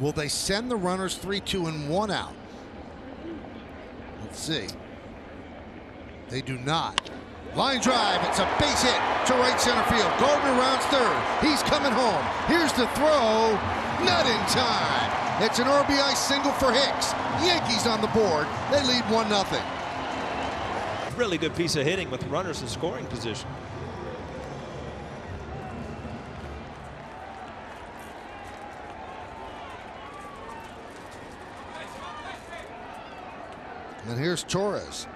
Will they send the runners 3 2 and 1 out? Let's see. They do not. Line drive, it's a base hit to right center field. Gardner rounds third. He's coming home. Here's the throw. Not in time. It's an RBI single for Hicks. Yankees on the board. They lead 1 0. Really good piece of hitting with runners in scoring position. And here's Torres.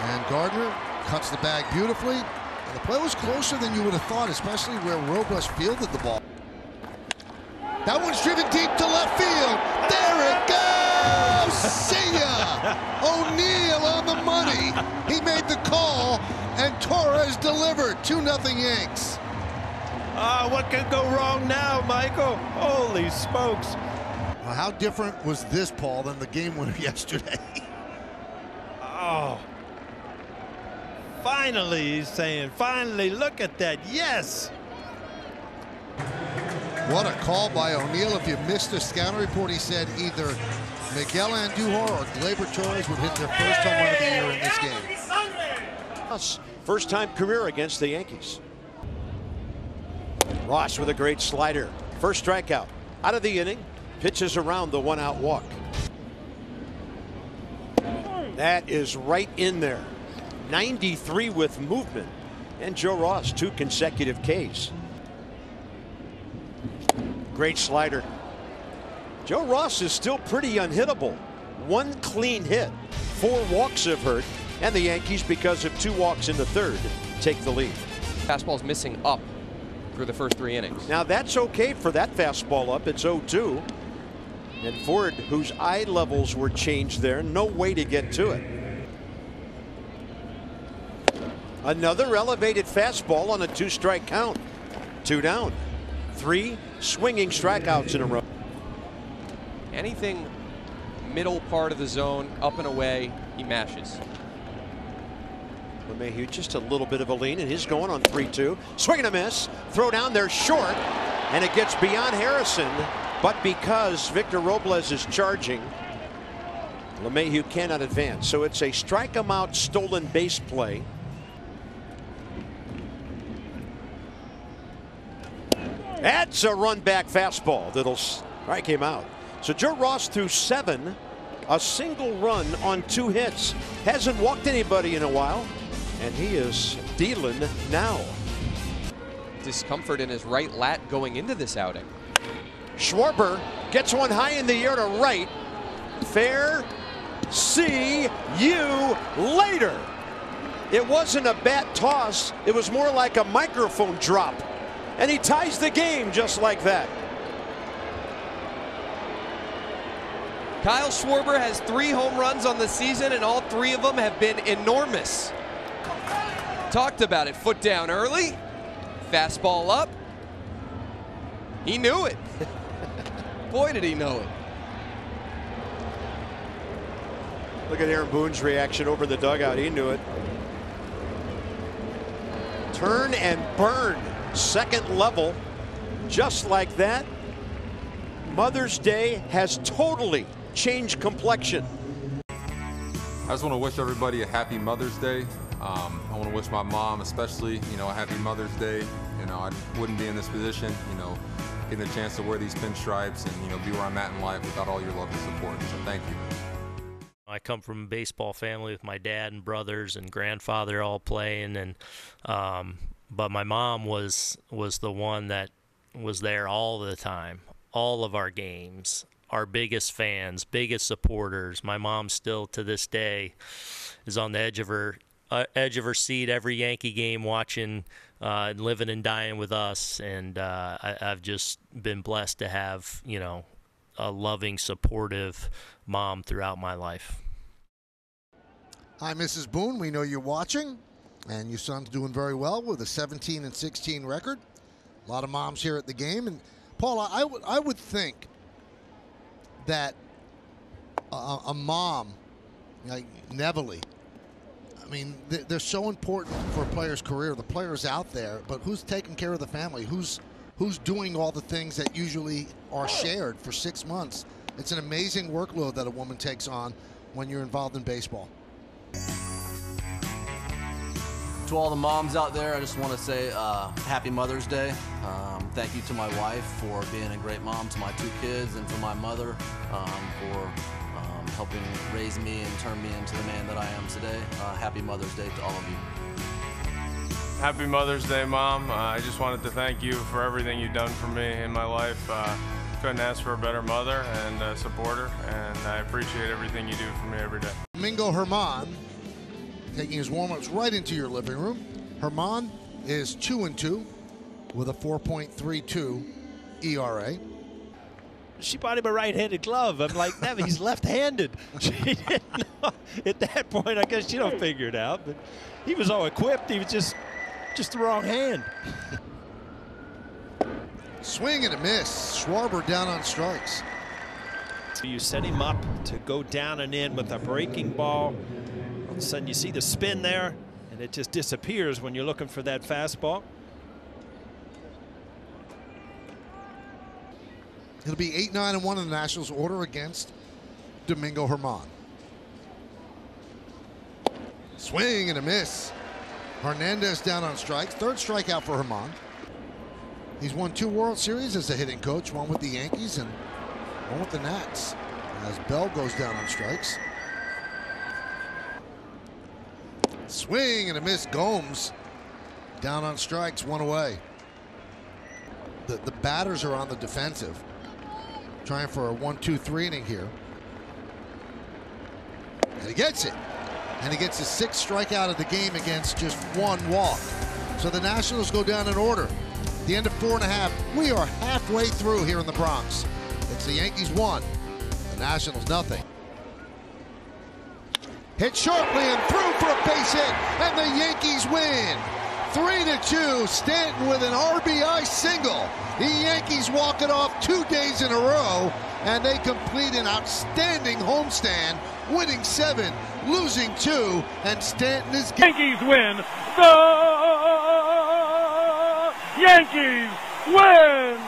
And Gardner cuts the bag beautifully. And the play was closer than you would have thought, especially where Robles fielded the ball. That one's driven deep to left field. There it goes. See ya. O'Neill on the money. He made the call, and Torres delivered. 2 0 Yanks. Ah, what could go wrong now, Michael? Holy smokes. Well, how different was this, Paul, than the game winner yesterday? Oh. Finally, he's saying, finally, look at that. Yes. What a call by O'Neill. If you missed the scouting report, he said either Miguel Andujar or Gleyber Torres would hit their first home run of the year in this game. First time career against the Yankees. Ross with a great slider. First strikeout out of the inning. Pitches around the one out walk. That is right in there. 93 with movement. And Joe Ross, two consecutive Ks. Great slider. Joe Ross is still pretty unhittable. One clean hit. Four walks have hurt. And the Yankees, because of two walks in the third, take the lead. Fastball's missing up through the first three innings. Now that's okay for that fastball up. It's 0-2. And Ford, whose eye levels were changed there, no way to get to it. Another elevated fastball on a two strike count. Two down. Three swinging strikeouts in a row. Anything middle part of the zone, up and away, he mashes. LeMahieu just a little bit of a lean, and he's going on 3-2. Swing and a miss. Throw down there short, and it gets beyond Harrison. But because Victor Robles is charging, LeMahieu cannot advance. So it's a strike him out stolen base play. That's a run back fastball that'll strike him out. So Joe Ross threw seven, a single run on two hits. Hasn't walked anybody in a while, and he is dealing now. Discomfort in his right lat going into this outing. Schwarber gets one high in the air to right. Fair. See you later. It wasn't a bat toss. It was more like a microphone drop. And he ties the game just like that. Kyle Schwarber has three home runs on the season, and all three of them have been enormous. Talked about it. Foot down early, fastball up. He knew it. Boy, did he know it. Look at Aaron Boone's reaction over the dugout. He knew it. Turn and burn. Second level. Just like that. Mother's Day has totally changed complexion. I just want to wish everybody a happy Mother's Day. Um, I want to wish my mom, especially, you know, a happy Mother's Day. You know, I wouldn't be in this position, you know, getting the chance to wear these pinstripes and, you know, be where I'm at in life without all your love and support. So thank you. I come from a baseball family with my dad and brothers and grandfather all playing, and um, but my mom was was the one that was there all the time, all of our games, our biggest fans, biggest supporters. My mom still to this day is on the edge of her uh, edge of her seat every Yankee game, watching, uh, living and dying with us, and uh, I, I've just been blessed to have you know a loving, supportive mom throughout my life. Hi, Mrs. Boone. We know you're watching, and your son's doing very well with a 17 and 16 record. A lot of moms here at the game, and Paula, I would I would think that a, a mom like Neville I mean, they're so important for a player's career. The player's out there, but who's taking care of the family? Who's who's doing all the things that usually are shared for six months? It's an amazing workload that a woman takes on when you're involved in baseball. To all the moms out there, I just want to say uh, Happy Mother's Day. Um, thank you to my wife for being a great mom to my two kids and for my mother um, for um, helping raise me and turn me into the man that I am today. Uh, happy Mother's Day to all of you. Happy Mother's Day, Mom. Uh, I just wanted to thank you for everything you've done for me in my life. Uh, couldn't ask for a better mother and uh, supporter, and I appreciate everything you do for me every day. Mingo Germán taking his warm-ups right into your living room. Germán is 2 and 2 with a 4.32 ERA. She bought him a right-handed glove. I'm like, that he's left-handed. She didn't know. At that point, I guess she don't figure it out. But he was all equipped. He was just, just the wrong hand. Swing and a miss. Schwarber down on strikes. You set him up to go down and in with a breaking ball. All of a sudden you see the spin there, and it just disappears when you're looking for that fastball. It'll be 8 9 and 1 in the Nationals order against Domingo Germán. Swing and a miss. Hernandez down on strikes. Third strikeout for Germán. He's won two World Series as a hitting coach, one with the Yankees and one with the Nats. As Bell goes down on strikes. Swing and a miss. Gomes down on strikes, one away. The, the batters are on the defensive. Trying for a one, two, three inning here. And he gets it. And he gets his sixth strikeout of the game against just one walk. So the Nationals go down in order. The end of four and a half. We are halfway through here in the Bronx. It's the Yankees one, the Nationals nothing. Hit sharply and through for a base hit, and the Yankees win. Three to two. Stanton with an RBI single. The Yankees walk it off two days in a row, and they complete an outstanding homestand, winning seven, losing two, and Stanton is. Yankees win. The Yankees win.